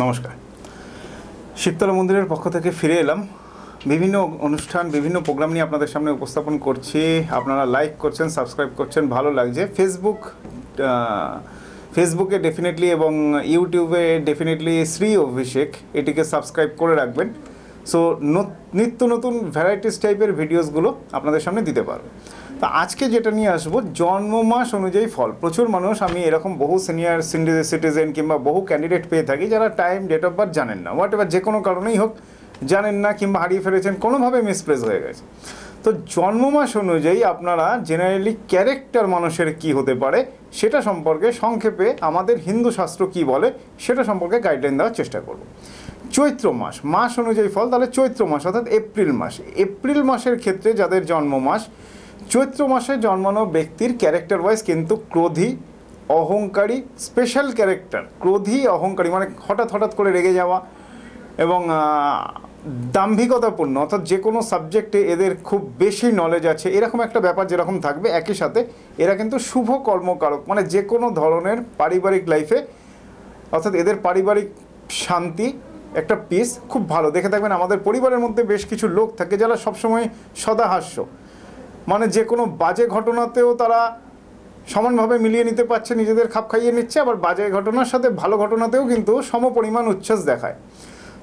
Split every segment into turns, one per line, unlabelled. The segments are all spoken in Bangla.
নমস্কার। শিবতলা মন্দিরের পক্ষ থেকে ফিরে এলাম। বিভিন্ন অনুষ্ঠান, বিভিন্ন প্রোগ্রাম নিয়ে আপনাদের সামনে উপস্থাপন করছি। আপনারা লাইক করছেন সাবস্ক্রাইব করছেন, ভালো লাগছে। ফেসবুক ফেসবুকে ডেফিনেটলি এবং ইউটিউবে ডেফিনেটলি শ্রী অভিষেক, এটিকে সাবস্ক্রাইব করে রাখবেন। সো নিত্য নতুন ভ্যারাইটিস টাইপের ভিডিওসগুলো আপনাদের সামনে দিতে পারব। তা আজকে যেটা নিয়ে আসব, জন্ম মাস অনুযায়ী ফল। প্রচুর মানুষ আমি এরকম বহু সিনিয়র সিটিজেন কিংবা বহু ক্যান্ডিডেট পেয়ে থাকি যারা টাইম ডেট অফ বার্থ জানেন না। হোয়াট এভার যে কোনো কারণেই হোক, জানেন না কিংবা হারিয়ে ফেলেছেন, কোনোভাবে মিসপ্লেস হয়ে গেছে। তো জন্ম মাস অনুযায়ী আপনারা জেনারেলি ক্যারেক্টার মানুষের কি হতে পারে, সেটা সম্পর্কে সংক্ষেপে আমাদের হিন্দু শাস্ত্র কি বলে, সেটা সম্পর্কে গাইডলাইন দেওয়ার চেষ্টা করব। চৈত্র মাস মাস অনুযায়ী ফল, তাহলে চৈত্র মাস, অর্থাৎ এপ্রিল মাস। এপ্রিল মাসের ক্ষেত্রে যাদের জন্ম মাস চৈত্র মাসে জন্মানো ব্যক্তির ক্যারেক্টার ওয়াইজ কিন্তু ক্রোধী, অহংকারী স্পেশাল ক্যারেক্টার ক্রোধী, অহংকারী মানে হঠাৎ হঠাৎ করে রেগে যাওয়া এবং দাম্ভিকতাপূর্ণ। অর্থাৎ যে কোনো সাবজেক্টে এদের খুব বেশি নলেজ আছে। এরকম একটা ব্যাপার যেরকম থাকবে, একই সাথে এরা কিন্তু শুভ কর্মকারক। মানে যে কোনো ধরনের পারিবারিক লাইফে অর্থাৎ এদের পারিবারিক শান্তি, একটা পিস খুব ভালো। দেখে থাকবেন, আমাদের পরিবারের মধ্যে বেশ কিছু লোক থাকে যারা সবসময় সদাহাস্য। মানে যে কোনো বাজে ঘটনাতেও তারা সমানভাবে মিলিয়ে নিতে পারছে, নিজেদের খাপ খাইয়ে নিচ্ছে, আবার বাজে ঘটনার সাথে ভালো ঘটনাতেও কিন্তু সমপরিমাণ উচ্ছ্বাস দেখায়।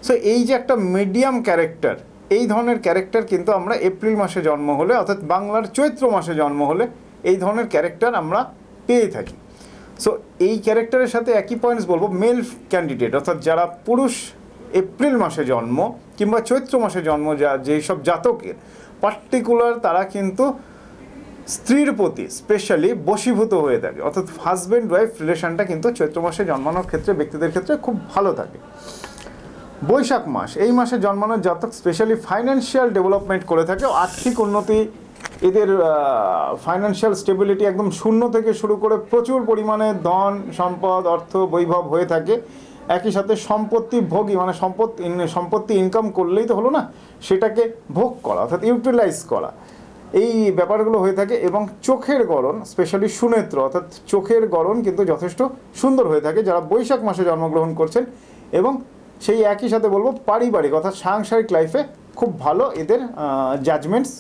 সো এই যে একটা মিডিয়াম ক্যারেক্টার এই ধরনের ক্যারেক্টার কিন্তু আমরা এপ্রিল মাসে জন্ম হলে, অর্থাৎ বাংলার চৈত্র মাসে জন্ম হলে, এই ধরনের ক্যারেক্টার আমরা পেয়ে থাকি। সো এই ক্যারেক্টারের সাথে একই পয়েন্টস বলব মেল ক্যান্ডিডেট অর্থাৎ যারা পুরুষ এপ্রিল মাসে জন্ম কিংবা চৈত্র মাসে জন্ম যা যেই সব জাতকের পার্টিকুলার তারা কিন্তু স্ত্রীর প্রতি স্পেশালি বশীভূত হয়ে থাকে। অর্থাৎ হাজব্যান্ড ওয়াইফ রিলেশনটা কিন্তু চৈত্র মাসে জন্মানোর ক্ষেত্রে, ব্যক্তিদের ক্ষেত্রে খুব ভালো থাকে। বৈশাখ মাস, এই মাসে জন্মানো জাতক স্পেশালি ফাইন্যান্সিয়াল ডেভেলপমেন্ট করে থাকে। আর্থিক উন্নতি, এদের ফাইন্যান্সিয়াল স্টেবিলিটি একদম শূন্য থেকে শুরু করে প্রচুর পরিমাণে ধন, সম্পদ, অর্থ বৈভব হয়ে থাকে। একই সাথে সম্পত্তি ভোগী মানে সম্পদ সম্পত্তি ইনকাম করলেই তো হলো না, সেটাকে ভোগ করা, অর্থাৎ ইউটিলাইজ করা। এই ব্যাপারগুলো হয়ে থাকে এবং চোখের গড়ন স্পেশালি সুনেত্র, অর্থাৎ চোখের গড়ন কিন্তু যথেষ্ট সুন্দর হয়ে থাকে যারা বৈশাখ মাসে জন্মগ্রহণ করছেন এবং সেই একই সাথে বলব পারিবারিক, অর্থাৎ সাংসারিক লাইফে খুব ভালো এদের জাজমেন্টস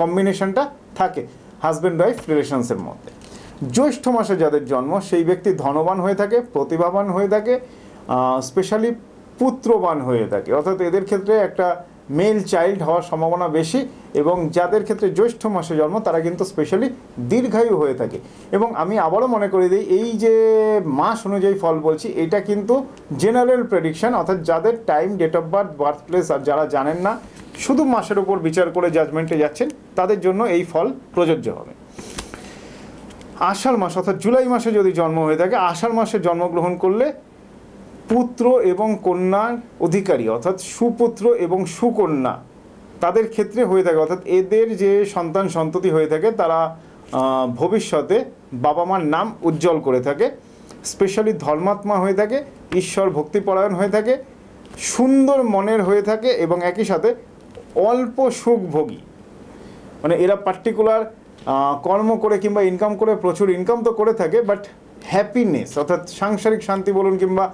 কম্বিনেশনটা থাকে হাজব্যান্ড ওয়াইফ রিলেশনসের মধ্যে। জ্যৈষ্ঠ মাসে যাদের জন্ম, সেই ব্যক্তি ধনবান হয়ে থাকে, প্রতিভাবান হয়ে থাকে স্পেশালি পুত্রবান হয়ে থাকে। অর্থাৎ এদের ক্ষেত্রে একটা মেল চাইল্ড হওয়ার সম্ভাবনা বেশি এবং যাদের ক্ষেত্রে জ্যৈষ্ঠ মাসে জন্ম, তারা কিন্তু স্পেশালি দীর্ঘায়ু হয়ে থাকে। এবং আমি আবারও মনে করি দিই, এই যে মাস অনুযায়ী ফল বলছি, এটা কিন্তু জেনারেল প্রেডিকশন অর্থাৎ যাদের time date of birth birth place আর যারা জানেন না, শুধু মাসের উপর বিচার করে জাজমেন্টে যাচ্ছেন, তাদের জন্য এই ফল প্রযোজ্য হবে। আষাঢ় মাস অর্থাৎ জুলাই মাসে যদি জন্ম হয়ে থাকে, আষাঢ় মাসে জন্মগ্রহণ করলে পুত্র এবং কন্যার অধিকারী, অর্থাৎ সুপুত্র এবং সুকন্যা তাদের ক্ষেত্রে হয়ে থাকে। অর্থাৎ এদের যে সন্তান সন্ততি হয়ে থাকে, তারা ভবিষ্যতে বাবা মার নাম উজ্জ্বল করে থাকে। স্পেশালি ধর্মাত্মা হয়ে থাকে, ঈশ্বর ভক্তিপরায়ণ হয়ে থাকে, সুন্দর মনের হয়ে থাকে এবং একই সাথে অল্প সুখভোগী। মানে এরা পার্টিকুলার কর্ম করে কিংবা ইনকাম করে প্রচুর ইনকাম তো করে থাকে বাট হ্যাপিনেস অর্থাৎ সাংসারিক শান্তি বলুন কিংবা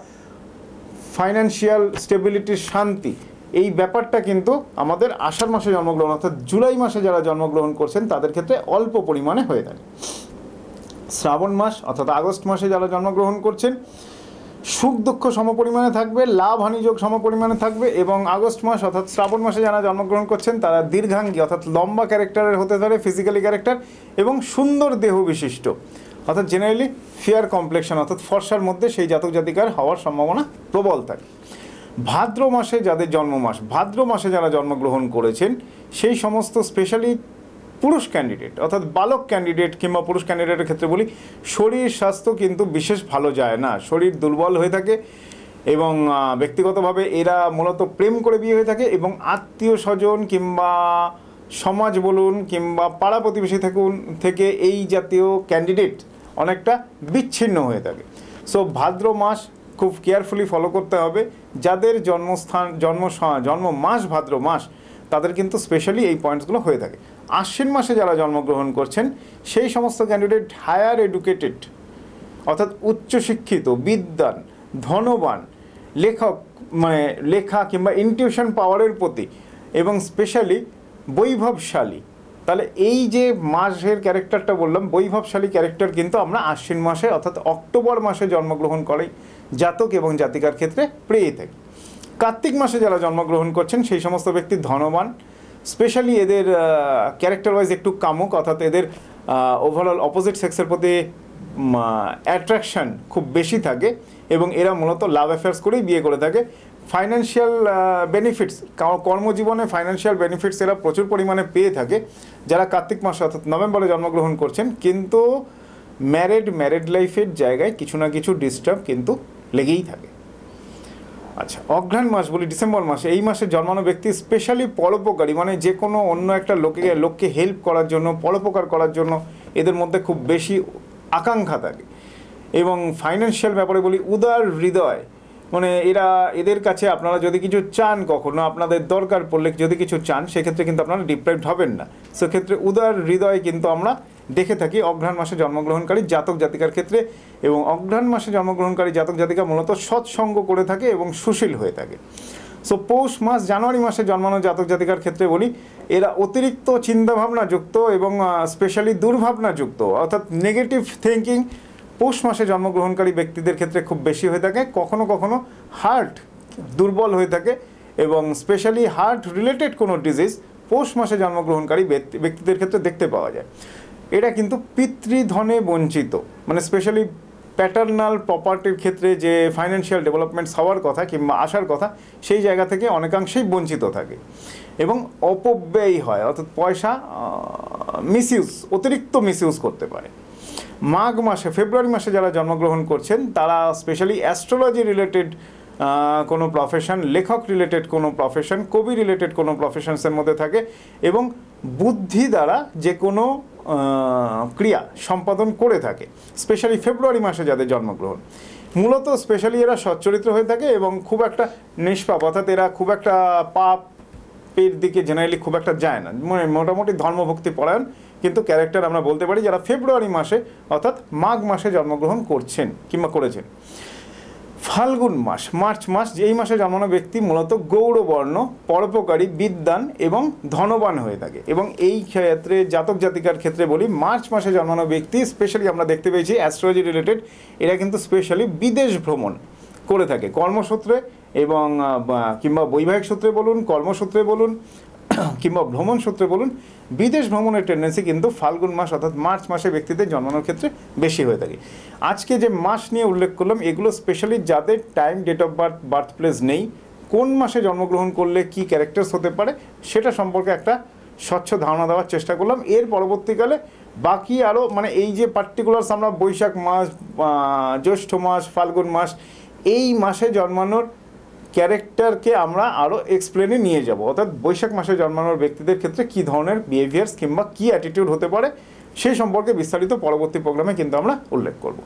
ফাইন্যান্সিয়াল স্টেবিলিটির শান্তি, এই ব্যাপারটা কিন্তু আমাদের আষাঢ় মাসে জন্মগ্রহণ, অর্থাৎ জুলাই মাসে যারা জন্মগ্রহণ করছেন, তাদের ক্ষেত্রে অল্প পরিমাণে হয়ে থাকে। শ্রাবণ মাস, অর্থাৎ আগস্ট মাসে যারা জন্মগ্রহণ করছেন সুখ দুঃখ সমপরিমাণে থাকবে, লাভ হানিযোগ সমপরিমাণে থাকবে এবং আগস্ট মাস অর্থাৎ শ্রাবণ মাসে যারা জন্মগ্রহণ করছেন তারা দীর্ঘাঙ্গী অর্থাৎ লম্বা ক্যারেক্টারের হতে পারে ফিজিক্যালি ক্যারেক্টার এবং সুন্দর দেহ বিশিষ্ট। অর্থাৎ জেনারেলি ফিয়ার কমপ্লেকশন অর্থাৎ ফর্সার মধ্যে সেই জাতক জাতিকার হওয়ার সম্ভাবনা প্রবল থাকে। ভাদ্র মাসে যাদের জন্ম মাস ভাদ্র মাসে যারা জন্মগ্রহণ করেছেন, সেই সমস্ত স্পেশালি পুরুষ ক্যান্ডিডেট অর্থাৎ বালক ক্যান্ডিডেট কিংবা পুরুষ ক্যান্ডিডেটের ক্ষেত্রে বলি, শরীর স্বাস্থ্য কিন্তু বিশেষ ভালো যায় না। শরীর দুর্বল হয়ে থাকে এবং ব্যক্তিগতভাবে এরা মূলত প্রেম করে বিয়ে হয়ে থাকে এবং আত্মীয় স্বজন কিংবা সমাজ বলুন কিংবা পাড়া প্রতিবেশী থাকুন, থেকে এই জাতীয় ক্যান্ডিডেট অনেকটা বিচ্ছিন্ন হয়ে থাকে। সো ভাদ্র মাস খুব কেয়ারফুলি ফলো করতে হবে। যাদের জন্মস্থান জন্ম জন্ম মাস ভাদ্র মাস, তাদের কিন্তু স্পেশালি এই পয়েন্টসগুলো হয়ে থাকে। আশ্বিন মাসে যারা জন্মগ্রহণ করছেন, সেই সমস্ত ক্যান্ডিডেট হায়ার এডুকেটেড অর্থাৎ উচ্চশিক্ষিত বিদ্যান ধনবান, লেখক মানে লেখা কিংবা ইনটিউশন পাওয়ারের প্রতি এবং স্পেশালি বৈভবশালী। তাহলে এই যে মাসের ক্যারেক্টারটা বললাম, বৈভবশালী ক্যারেক্টার কিন্তু আমরা আশ্বিন মাসে, অর্থাৎ অক্টোবর মাসে জন্মগ্রহণ করে জাতক এবং জাতিকার ক্ষেত্রে পেয়ে থাকি কার্তিক মাসে যারা জন্মগ্রহণ করছেন, সেই সমস্ত ব্যক্তি ধনবান স্পেশালি এদের ক্যারেক্টার ওয়াইজ একটু কামুক, অর্থাৎ এদের ওভারঅল অপোজিট সেক্সের প্রতি অ্যাট্রাকশন খুব বেশি থাকে এবং এরা মূলত লাভ অ্যাফেয়ার্স করেই বিয়ে করে থাকে। ফাইন্যান্সিয়াল বেনিফিটস কর্মজীবনে ফাইন্যান্সিয়াল বেনিফিটস এরা প্রচুর পরিমাণে পেয়ে থাকে। যারা কার্তিক মাসে, অর্থাৎ নভেম্বরে জন্মগ্রহণ করছেন, কিন্তু ম্যারেড ম্যারেড লাইফের জায়গায় কিছু না কিছু ডিস্টার্ব কিন্তু লেগেই থাকে। আচ্ছা অঘ্রাণ মাস বলি, ডিসেম্বর মাসে, এই মাসে জন্মানো ব্যক্তি স্পেশালি পরোপকারী মানে যে কোনো অন্য একটা লোকে, লোককে হেল্প করার জন্য, পরোপকার করার জন্য এদের মধ্যে খুব বেশি আকাঙ্ক্ষা থাকে। এবং ফাইন্যান্সিয়াল ব্যাপারে বলি, উদার হৃদয় মানে এরা এদের কাছে আপনারা যদি কিছু চান কখনো, আপনাদের দরকার পড়লে যদি কিছু চান, সেক্ষেত্রে কিন্তু আপনারা ডিপ্রাইভড হবেন না। সেক্ষেত্রে উদার হৃদয় কিন্তু আমরা দেখে থাকি অঘ্রাণ মাসে জন্মগ্রহণকারী জাতক জাতিকার ক্ষেত্রে এবং অঘ্রাণ মাসে জন্মগ্রহণকারী জাতক জাতিকা মূলত সৎসঙ্গ করে থাকে এবং সুশীল হয়ে থাকে। সো পৌষ মাস জানুয়ারি মাসে জন্মানো জাতক জাতিকার ক্ষেত্রে বলি, এরা অতিরিক্ত চিন্তাভাবনা যুক্ত এবং স্পেশালি দুর্ভাবনা যুক্ত। অর্থাৎ নেগেটিভ থিঙ্কিং পৌষ মাসে জন্মগ্রহণকারী ব্যক্তিদের ক্ষেত্রে খুব বেশি হয়ে থাকে। কখনো কখনো হার্ট দুর্বল হয়ে থাকে এবং স্পেশালি হার্ট রিলেটেড কোনো ডিজিজ পৌষ মাসে জন্মগ্রহণকারী ব্যক্তি- ব্যক্তিদের ক্ষেত্রে দেখতে পাওয়া যায়। এটা কিন্তু পিতৃধনে বঞ্চিত। মানে স্পেশালি প্যাটার্নাল প্রপার্টির ক্ষেত্রে যে ফাইন্যান্সিয়াল ডেভেলপমেন্টস হওয়ার কথা কিংবা আসার কথা, সেই জায়গা থেকে অনেকাংশেই বঞ্চিত থাকে। এবং অপব্যয় হয়, অর্থাৎ পয়সা মিসইউজ অতিরিক্ত মিসইউজ করতে পারে। মাঘ মাসে, ফেব্রুয়ারি মাসে যারা জন্মগ্রহণ করছেন, তারা স্পেশালি অ্যাস্ট্রোলজি রিলেটেড কোনো প্রফেশন লেখক রিলেটেড কোনো প্রফেশন কবি রিলেটেড কোনো প্রফেশনসের মধ্যে থাকে এবং বুদ্ধি দ্বারা যে কোনো ক্রিয়া সম্পাদন করে থাকে স্পেশালি ফেব্রুয়ারি মাসে যাদের জন্মগ্রহণ। মূলত স্পেশালি এরা সচ্চরিত্র হয়ে থাকে এবং খুব একটা নিষ্পাপ, অর্থাৎ এরা খুব একটা পাপ পের দিকে জেনারেলি খুব একটা যায় না। মানে মোটামুটি ধর্মভক্তি পরায়ণ, কিন্তু ক্যারেক্টার আমরা বলতে পারি যারা ফেব্রুয়ারি মাসে, অর্থাৎ মাঘ মাসে জন্মগ্রহণ করছেন কিংবা করেছেন। ফাল্গুন মাস, মার্চ মাস এই মাসে জন্মানো ব্যক্তি মূলত গৌরবর্ণ পরোপকারী বিদ্যান এবং ধনবান হয়ে থাকে। এবং এই ক্ষেত্রে, জাতক জাতিকার ক্ষেত্রে বলি, মার্চ মাসে জন্মানো ব্যক্তি স্পেশালি আমরা দেখতে পেয়েছি অ্যাস্ট্রোলজি রিলেটেড এরা কিন্তু স্পেশালি বিদেশ ভ্রমণ করে থাকে। কর্মসূত্রে এবং কিংবা বৈবাহিক সূত্রে বলুন, কর্মসূত্রে বলুন কিংবা ভ্রমণ সূত্রে বলুন, বিদেশ ভ্রমণের টেন্ডেন্সি কিন্তু ফাল্গুন মাস অর্থাৎ মার্চ মাসে ব্যক্তিদের জন্মানোর ক্ষেত্রে বেশি হয়ে থাকে। আজকে যে মাস নিয়ে উল্লেখ করলাম, এগুলো স্পেশালি যাদের time date of birth birth place নেই, কোন মাসে জন্মগ্রহণ করলে কি ক্যারেক্টার্স হতে পারে, সেটা সম্পর্কে একটা স্বচ্ছ ধারণা দেওয়ার চেষ্টা করলাম। এর পরবর্তীকালে বাকি আরও মানে এই যে পার্টিকুলার্স আমরা বৈশাখ মাস জ্যৈষ্ঠ মাস, ফাল্গুন মাস, এই মাসে জন্মানোর ক্যারেক্টারকে আমরা আরও এক্সপ্লেনে নিয়ে যাব। অর্থাৎ বৈশাখ মাসে জন্মানোর ব্যক্তিদের ক্ষেত্রে কী ধরনের বিহেভিয়ার্স কিংবা কী অ্যাটিটিউড হতে পারে সেই সম্পর্কে বিস্তারিত পরবর্তী প্রোগ্রামে কিন্তু আমরা উল্লেখ করব।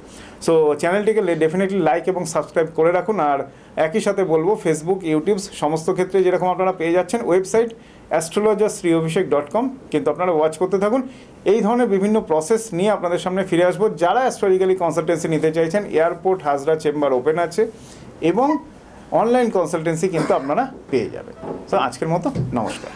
সো চ্যানেলটিকে ডেফিনেটলি লাইক এবং সাবস্ক্রাইব করে রাখুন। আর একই সাথে বলব ফেসবুক ইউটিউব সমস্ত ক্ষেত্রে যেরকম আপনারা পেয়ে যাচ্ছেন website astrologer Shri Abhishek dot com কিন্তু আপনারা ওয়াচ করতে থাকুন। এই ধরনের বিভিন্ন প্রসেস নিয়ে আপনাদের সামনে ফিরে আসব। যারা অ্যাস্ট্রোলজিক্যালি কনসালটেন্সি নিতে চাইছেন এয়ারপোর্ট হাজরা চেম্বার ওপেন আছে এবং অনলাইন কনসালটেন্সি কিন্তু আপনারা পেয়ে যাবেন। তো আজকের মতো নমস্কার।